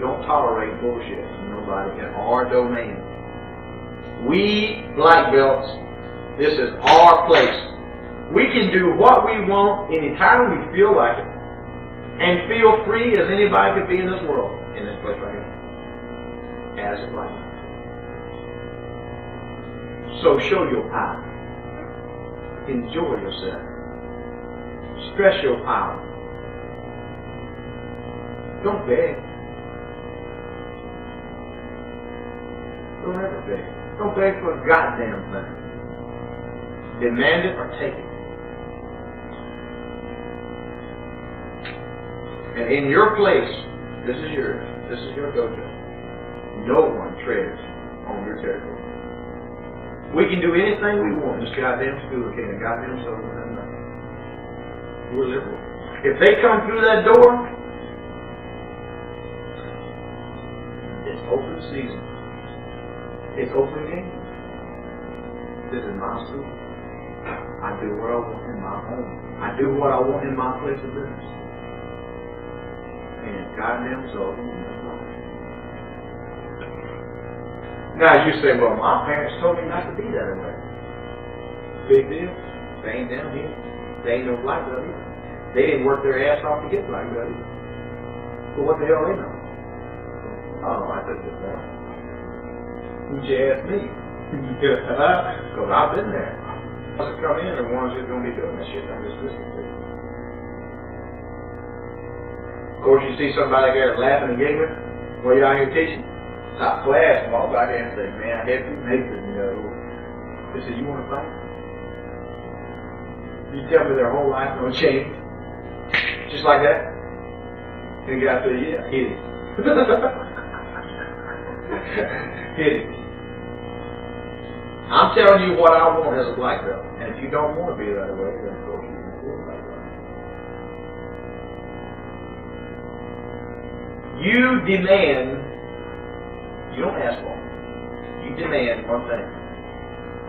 we don't tolerate bullshit from nobody in our domain. We black belts, this is our place. We can do what we want anytime we feel like it. And feel free as anybody could be in this world, in this place right here. As a black. So show your power. Enjoy yourself. Stress your power. Don't beg. Don't ever beg. Don't beg for a goddamn thing. Demand it or take it. And in your place, this is yours. This is your dojo. No one treads on your territory. We can do anything we want this goddamn school. Can a goddamn soul have nothing. We're liberal. If they come through that door, it's open season. It's open game. This is my school. I do what I want in my home. I do what I want in my place of business. And God goddamn soul. Now you say, well, my parents told me not to be that way. Big deal. They ain't down here. They ain't no black belt. They didn't work their ass off to get black belt. But what the hell they know? Oh, I took this down. Who'd you ask me? Because I've been there. The ones that come in are the ones who's going to be doing this shit I'm just listening to. Of course, you see somebody there laughing and giggling while you're out here teaching. Top class walk by there and say, man, I had two neighbors, you know. They said, you want to fight? You tell me their whole life no change. Just like that. And the guy said, yeah, hit it. it. I'm telling you what I want as a black belt. And if you don't want to be that way, then of course you can feel that way. You demand, you don't ask for it. You demand one thing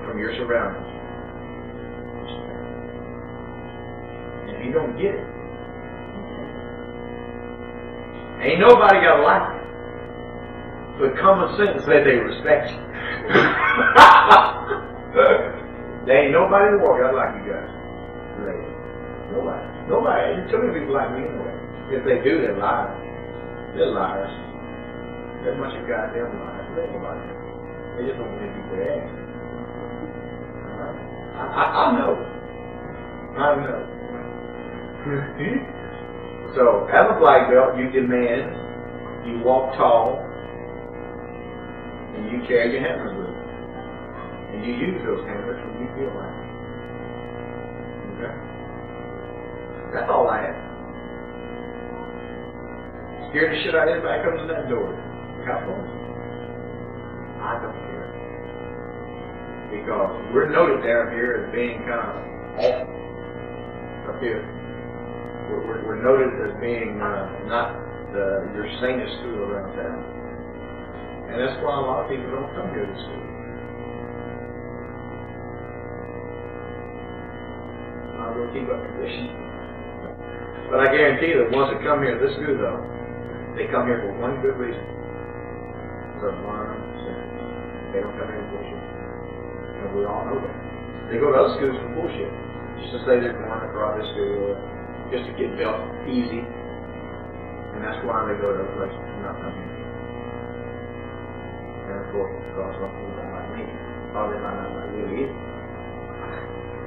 from your surroundings. And if you don't get it, ain't nobody got to like it. But common sense said they respect you. there ain't nobody in the world got like you guys. Nobody. Nobody. Ain't too many people like me anyway. If they do, they're liars. They're liars. They're a bunch of goddamn liars. They ain't nobody. They just don't want to beat their ass. I, I, I know. I know. Hmm. so, as a black belt, you demand, you walk tall, and you carry your hammers with you. And you use those hammers when you feel like it. Okay? That's all I have. Scare the shit out of anybody comes in that door. Have fun. I don't care. Because we're noted down here as being kind of up here. We're, we're, we're noted as being uh, not the, your sanest school around town. And that's why a lot of people don't come here to school. I will keep up tradition. But I guarantee that once they come here this school, though, they come here for one good reason. They don't come here for bullshit. And we all know that. They go to other schools for bullshit. Just to say they're going to private school, just to get built easy. And that's why they go to other places and not come here. Because some people don't like me.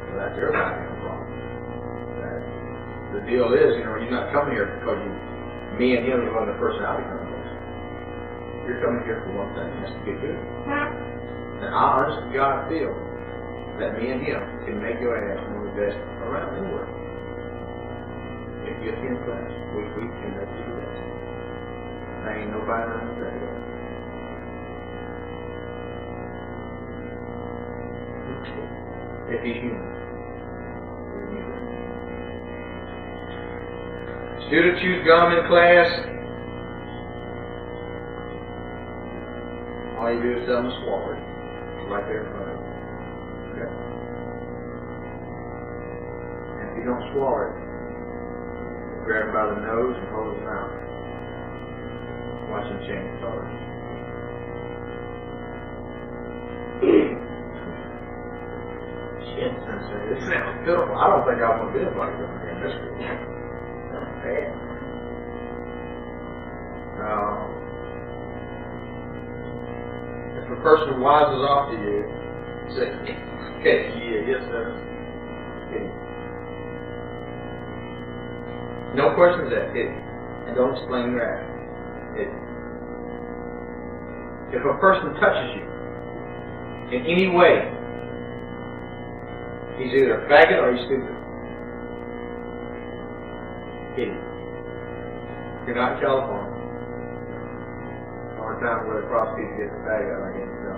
So that's goddamn problem. That the deal is, you know, you're not coming here because you, me and him are the personality contest. You're coming here for one thing, that's to get good. And I honestly God feel that me and him can make your ass one of the best around anywhere. If you attend class, which we can let you do that. There ain't nobody around the If he's human. You're. Student chews gum in class. All you do is tell them to swallow it. Right there in front of you. Okay? And if you don't swallow it, grab him by the nose and hold his mouth. Watch him change colors. This sounds pitiful. I don't think I want to be a bodyguard in this. That's bad. Um, if a person wises off to you, say, okay, yeah, yes, sir. Okay. No questions asked. And don't explain your. Hit. If a person touches you in any way, he's either a faggot or he's stupid. Him. You're not in California. Hard time where the prosecutor gets a faggot, I guess. So,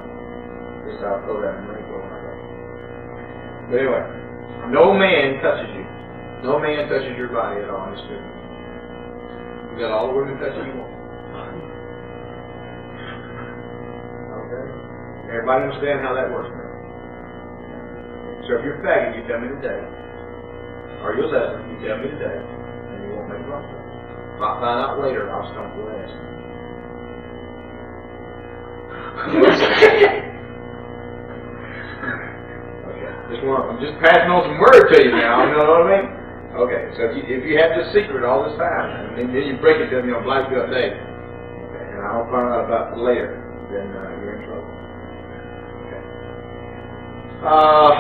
just I'll throw that in the ring But anyway, no man touches you. No man touches your body at all in business. You got all the women touching you want. Okay? Everybody understand how that works? So if you're faggot, you tell me today. Or you'll say, you tell me today, and you won't make a problem. If I find out later, I'll stump your ass. okay. Just I'm just passing on some word to you now, you know what I mean? Okay, so if you, if you have this secret all this time, and then you break it to me on Black Belt Day, and I don't find out about it later, then uh, you're in trouble. Uh,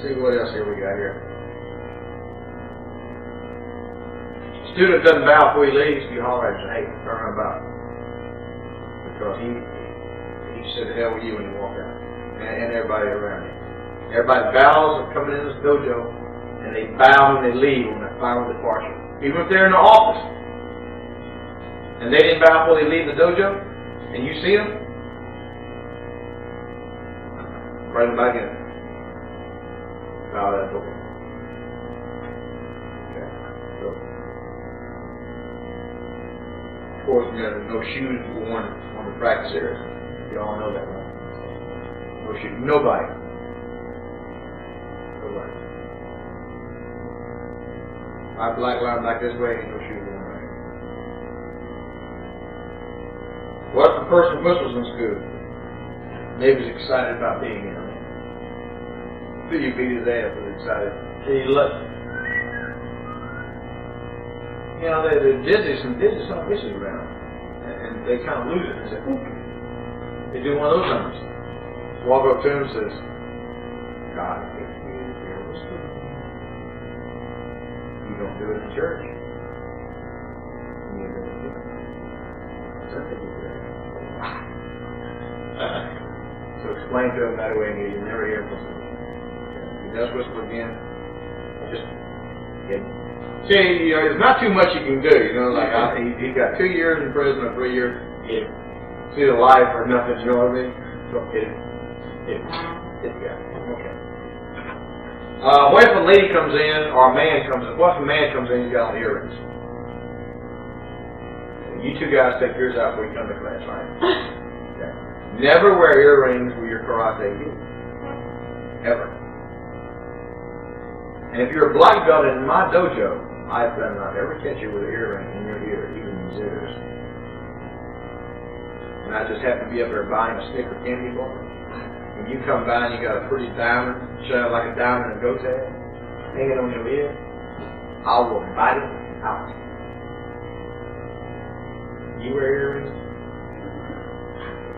see what else here we got here. Student doesn't bow before he leaves, you holler at him, hey, turn about. Because he, he said, hell with you when you walk out. And, and everybody around him. Everybody bows coming in this dojo, and they bow when they leave on that final departure. Even if they're in the office, and they didn't bow before they leave the dojo, and you see them, bring them back in. Bow that's door. Okay. So, of course, you know, no shoes worn on the practice area. You all know that, right? No shoes. Nobody. Nobody. My black line back this way, ain't no shoes on right. What if a person whistles in school? Maybe he's excited about being in you beat his ass with excited. See, look. You know, they, they're dizzy, some dizzy some bitches around. And, and they kind of lose it. They say, Oop. They do one of those numbers. Walk up to him and says, God, if you hear whispering, you don't do it in church. You do it here. So they do that. So explain to him that way and you never hear does whistle again, just get See, you know, there's not too much you can do. You know, like I, he, he got two years in prison or three years. He see the life or nothing. You know what I mean? So hit him. Hit him. Hit. Okay. Uh, what if a lady comes in or a man comes in? What if a man comes in and he's got on earrings? You two guys take yours out before you come to class, right? Okay. Never wear earrings with your karate. Ever. And if you're a black belt in my dojo, I better not ever catch you with an earring in your ear, even these ears. And I just happen to be up there buying a stick of candy bar. When you come by and you got a pretty diamond, shut like a diamond in a goat tail, hanging on your ear, I will bite it out. You wear earrings?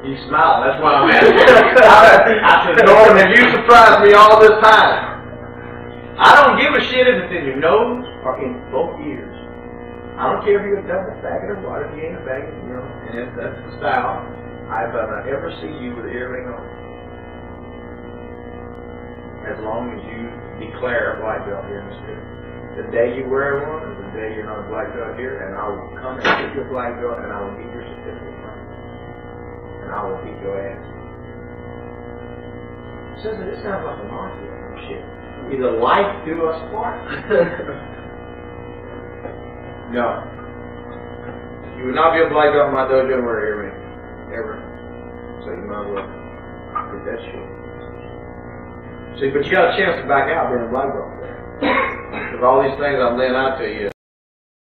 You smile, that's why I'm asking. I said, Norman, have you surprised me all this time? I don't give a shit if it's in your nose or in both ears. I don't care if you're a double faggot or what, if you ain't a faggot, you know, and if that's the style, I better not ever see you with an earring on. As long as you declare a black belt here in the school. The day you wear one is the day you're not a black belt here, and I will come and get your black belt and I will get your certificate from. And I will beat your ass. Says this sounds like a mafia shit either life do us part. no. You would not be able to black belt in my dojo and wear earring. Ever. So you might as well get that shit. See, but you got a chance to back out being a black belt. With all these things I'm laying out to you.